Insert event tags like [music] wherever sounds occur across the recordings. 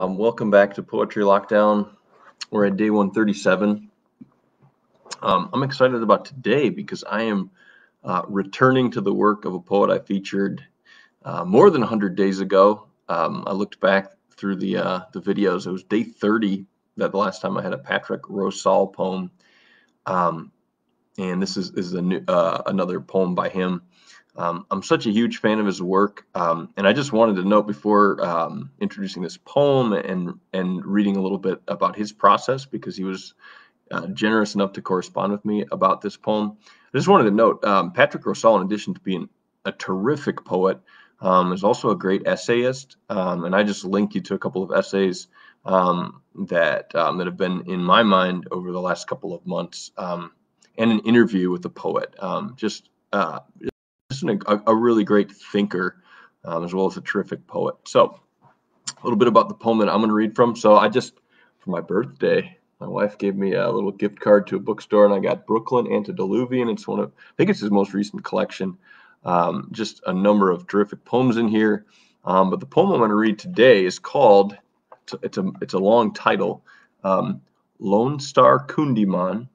Um, welcome back to Poetry Lockdown. We're at day 137. Um, I'm excited about today because I am uh, returning to the work of a poet I featured uh, more than 100 days ago. Um, I looked back through the uh, the videos. It was day 30 that the last time I had a Patrick Rosal poem, um, and this is, is a new, uh, another poem by him. Um, I'm such a huge fan of his work, um, and I just wanted to note before um, introducing this poem and and reading a little bit about his process because he was uh, generous enough to correspond with me about this poem. I just wanted to note um, Patrick Rosal, in addition to being a terrific poet, um, is also a great essayist, um, and I just link you to a couple of essays that that have been in my mind over the last couple of months, and an interview with a poet. just uh, just an, a, a, really great thinker um, as well as a terrific poet. So, a little bit about the poem that I'm going to read from. So, I just, for my birthday, my wife gave me a little gift card to a bookstore, and I got Brooklyn Antediluvian. It's one of, I think it's his most recent collection. Um, just a number of terrific poems in here. Um, but the poem I'm going to read today is called, it's a, it's a, it's a long title, um, Lone Star Kundiman,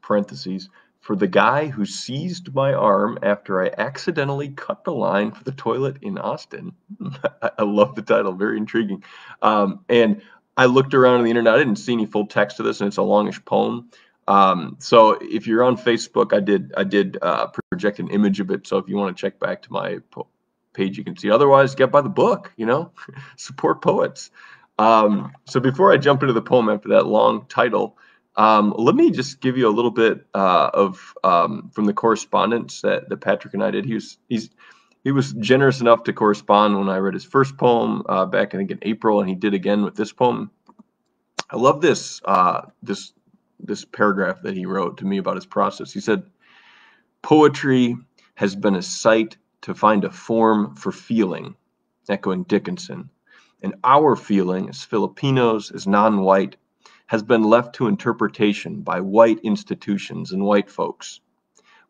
parentheses, for the guy who seized my arm after I accidentally cut the line for the toilet in Austin. [laughs] I love the title, very intriguing. Um, and I looked around on the internet, I didn't see any full text of this, and it's a longish poem. Um, so if you're on Facebook, I did I did uh, project an image of it. So if you want to check back to my po- page, you can see. Otherwise, get by the book. You know, [laughs] support poets. Um, so before I jump into the poem after that long title, um, let me just give you a little bit uh, of um, from the correspondence that, that Patrick and I did. He was he's he was generous enough to correspond when I read his first poem uh, back I think in April, and he did again with this poem. I love this uh, this this paragraph that he wrote to me about his process. He said, "Poetry has been a site to find a form for feeling," echoing Dickinson. And our feeling as Filipinos, as non-white, has been left to interpretation by white institutions and white folks.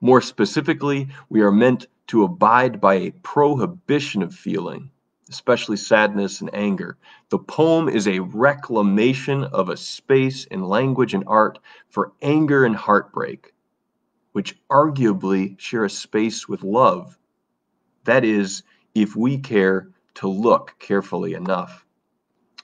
More specifically, we are meant to abide by a prohibition of feeling, especially sadness and anger. The poem is a reclamation of a space in language and art for anger and heartbreak, which arguably share a space with love. That is, if we care to look carefully enough.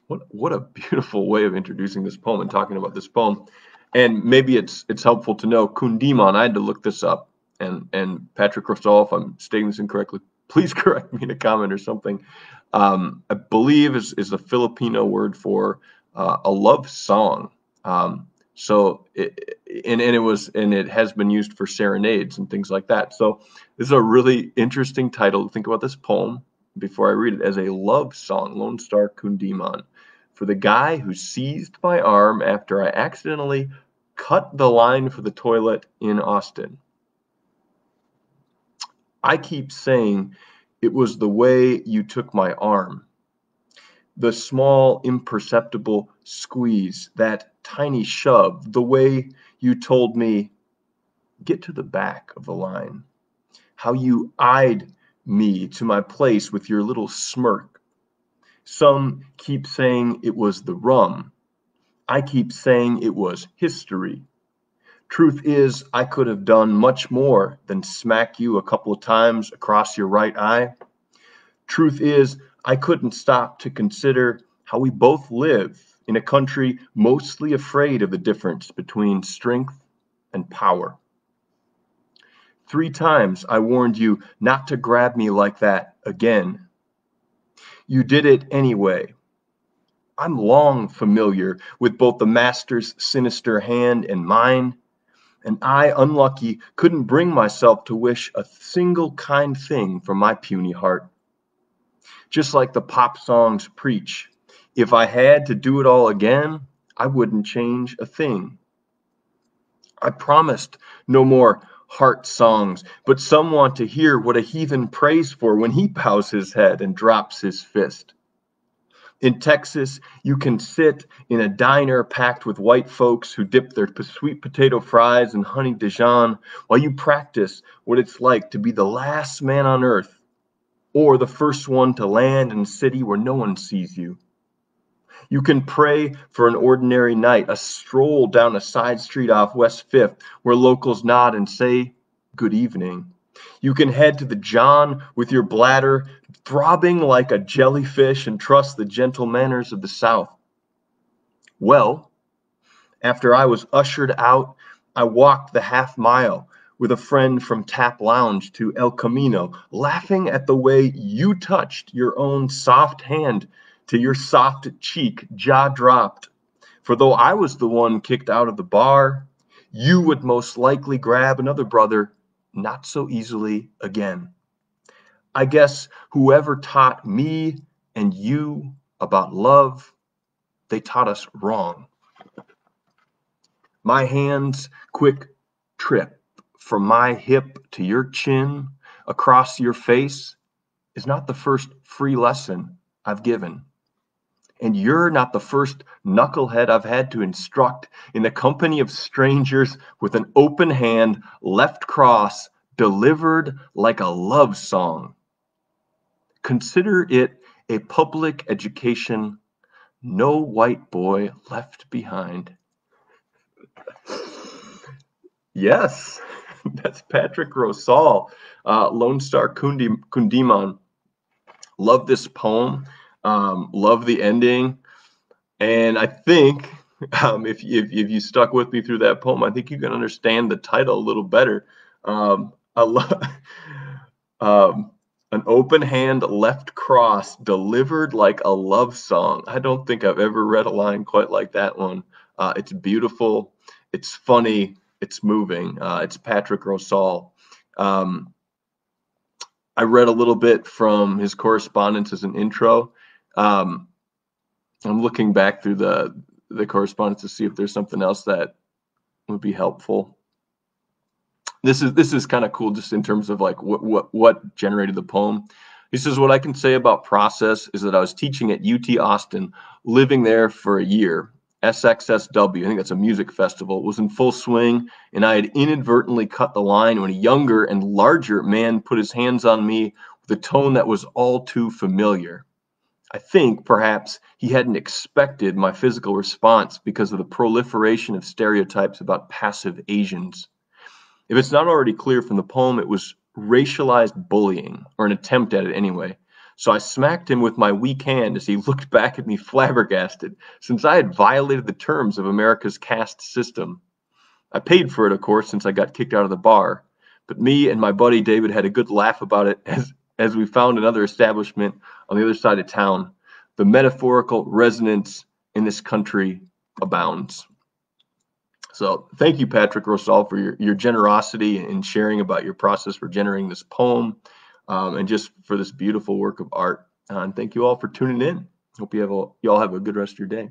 What what a beautiful way of introducing this poem and talking about this poem. And maybe it's it's helpful to know Kundiman. I had to look this up, and and Patrick Rosal, if I'm stating this incorrectly, please [laughs] correct me in a comment or something. Um, I believe is is the Filipino word for uh, a love song. Um, so it, and, and it was and it has been used for serenades and things like that. So this is a really interesting title think about this poem before I read it as a love song, Lone Star Kundiman for the guy who seized my arm after I accidentally cut the line for the toilet in Austin. I keep saying it was the way you took my arm. The small, imperceptible squeeze, that tiny shove, the way you told me, get to the back of the line. How you eyed me to my place with your little smirk some keep saying it was the rum. I keep saying it was history. Truth is, I could have done much more than smack you a couple of times across your right eye. Truth is, I couldn't stop to consider how we both live in a country mostly afraid of the difference between strength and power. Three times I warned you not to grab me like that again you did it anyway. I'm long familiar with both the master's sinister hand and mine, and I, unlucky, couldn't bring myself to wish a single kind thing for my puny heart. Just like the pop songs preach, if I had to do it all again, I wouldn't change a thing. I promised no more heart songs, but some want to hear what a heathen prays for when he bows his head and drops his fist. In Texas, you can sit in a diner packed with white folks who dip their sweet potato fries in honey Dijon while you practice what it's like to be the last man on earth or the first one to land in a city where no one sees you. You can pray for an ordinary night, a stroll down a side street off West Fifth where locals nod and say, Good evening. You can head to the John with your bladder throbbing like a jellyfish and trust the gentle manners of the South. Well, after I was ushered out, I walked the half mile with a friend from Tap Lounge to El Camino, laughing at the way you touched your own soft hand to your soft cheek, jaw dropped. For though I was the one kicked out of the bar, you would most likely grab another brother not so easily again. I guess whoever taught me and you about love, they taught us wrong. My hands quick trip from my hip to your chin across your face is not the first free lesson I've given. And you're not the first knucklehead I've had to instruct in the company of strangers with an open hand, left cross, delivered like a love song. Consider it a public education, no white boy left behind. yes, [laughs] that's Patrick Rosal, uh, Lone Star Kundi, Kundiman. Love this poem. Um, love the ending, and I think um, if, if if you stuck with me through that poem, I think you can understand the title a little better. Um, lo- [laughs] um, an open hand left cross delivered like a love song. I don't think I've ever read a line quite like that one. Uh, it's beautiful, it's funny, it's moving. Uh, it's Patrick Rosal. Um, I read a little bit from his correspondence as an intro. Um, I'm looking back through the the correspondence to see if there's something else that would be helpful. This is this is kind of cool, just in terms of like what what what generated the poem. He says, "What I can say about process is that I was teaching at UT Austin, living there for a year. SXSW, I think that's a music festival, was in full swing, and I had inadvertently cut the line when a younger and larger man put his hands on me with a tone that was all too familiar. I think perhaps he hadn't expected my physical response because of the proliferation of stereotypes about passive Asians. If it's not already clear from the poem, it was racialized bullying, or an attempt at it anyway. So I smacked him with my weak hand as he [laughs] looked back at me flabbergasted, since I had violated the terms of America's caste system. I paid for it, of course, since I got kicked out of the bar. But me and my buddy David had a good laugh about it [laughs] as as we found another establishment on the other side of town. The metaphorical resonance in this country abounds. So thank you, Patrick Rosal, for your, your generosity in sharing about your process for generating this poem um, and just for this beautiful work of art. Uh, and thank you all for tuning in. Hope you have a, you all have a good rest of your day.